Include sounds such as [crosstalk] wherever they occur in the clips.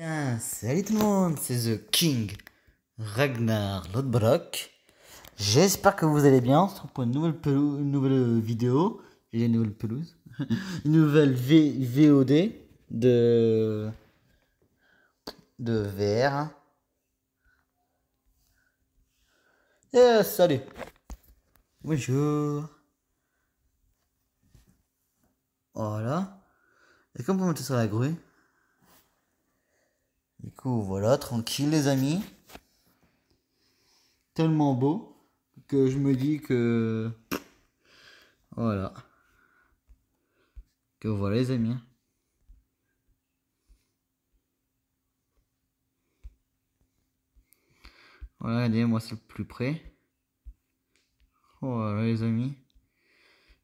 Salut tout le monde, c'est The King Ragnar Lodbrok. J'espère que vous allez bien. On se retrouve pour une nouvelle, pelou- une nouvelle vidéo. J'ai une nouvelle pelouse. [laughs] une nouvelle V- VOD de. de VR. Et salut. Bonjour. Voilà. Est-ce qu'on peut monter sur la grue coup, voilà, tranquille les amis. Tellement beau que je me dis que... Voilà. Que voilà les amis. Voilà, regardez, moi c'est le plus près. Voilà les amis.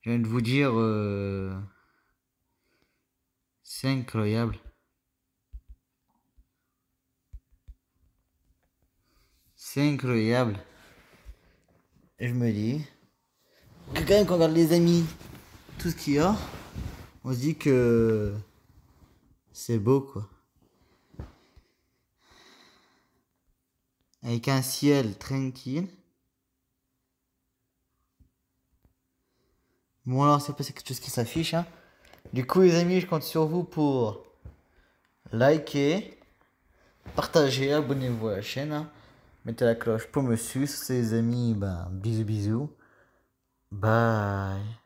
Je viens de vous dire... euh, C'est incroyable. C'est incroyable. Je me dis que quand même on regarde les amis, tout ce qu'il y a, on se dit que c'est beau quoi. Avec un ciel tranquille. Bon alors c'est pas quelque chose qui s'affiche. Hein. Du coup les amis, je compte sur vous pour liker, partager, abonnez-vous à la chaîne. hein. Mettez la cloche pour me. C'est les amis, ben, bisous bisous. Bye.